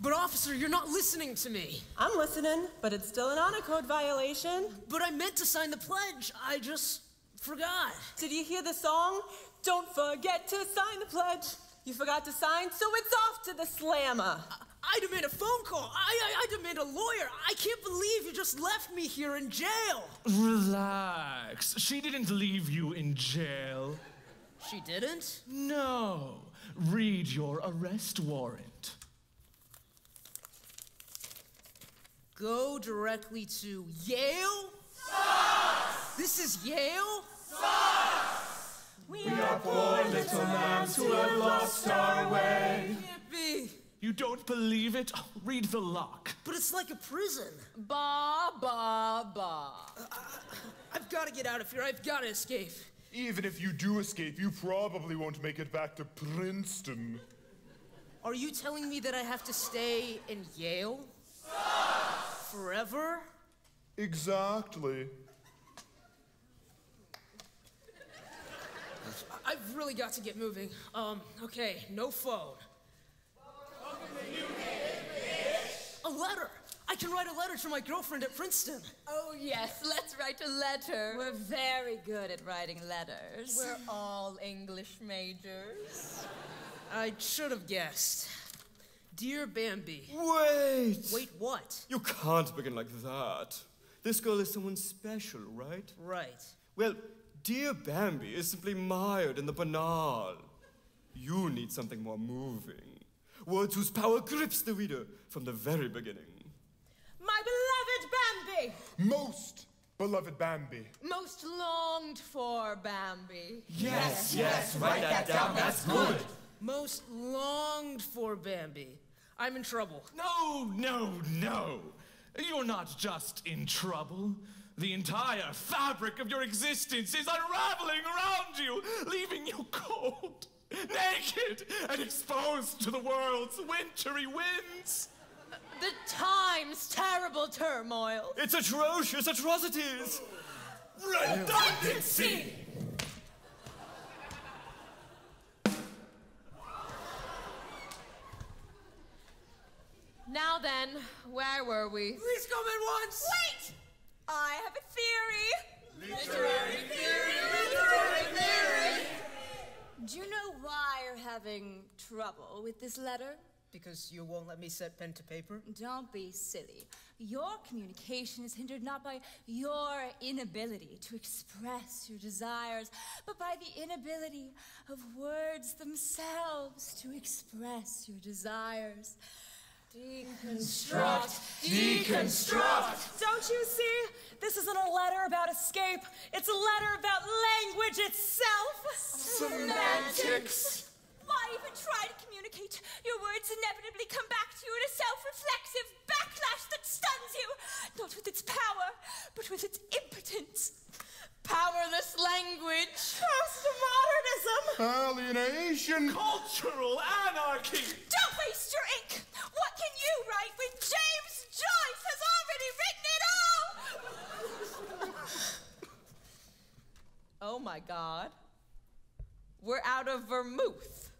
But, officer, you're not listening to me. I'm listening, but it's still an honor code violation. But I meant to sign the pledge. I just forgot. Did you hear the song? Don't forget to sign the pledge. You forgot to sign, so it's off to the slammer. I demand a phone call. I, I, I demand a lawyer. I can't believe you just left me here in jail. Relax. She didn't leave you in jail. She didn't? No. Read your arrest warrant. Go directly to Yale? This is Yale? We are poor little lambs who have lost our way. Can't be. You don't believe it? Oh, read the lock. But it's like a prison. Ba, ba, ba. Uh, I've got to get out of here. I've got to escape. Even if you do escape, you probably won't make it back to Princeton. Are you telling me that I have to stay in Yale? Forever? Exactly. I- I've really got to get moving. Um, okay, no phone. A letter! I can write a letter to my girlfriend at Princeton. Oh, yes, let's write a letter. We're very good at writing letters. We're all English majors. I should have guessed. Dear Bambi. Wait! Wait, what? You can't begin like that. This girl is someone special, right? Right. Well, dear Bambi is simply mired in the banal. You need something more moving. Words whose power grips the reader from the very beginning. My beloved Bambi! Most beloved Bambi. Most longed for Bambi. Yes, yes, write that down, that's good. Most longed for Bambi. I'm in trouble. No, no, no. You're not just in trouble. The entire fabric of your existence is unraveling around you, leaving you cold, naked, and exposed to the world's wintry winds. The time's terrible turmoil. It's atrocious atrocities. Redundancy! Now then, where were we? Please come at once! Wait! I have a theory. Literary theory! Literary theory! Do you know why you're having trouble with this letter? Because you won't let me set pen to paper? Don't be silly. Your communication is hindered not by your inability to express your desires, but by the inability of words themselves to express your desires. Deconstruct. Deconstruct. Don't you see? This isn't a letter about escape. It's a letter about language itself. Semantics. Why even try to communicate? Your words inevitably come back to you in a self-reflexive backlash that stuns you, not with its power, but with its impotence. Powerless language. Postmodernism. Alienation. Cultural anarchy! Don't waste your ink. What can you write when James Joyce has already written it all? Oh my god. We're out of vermouth.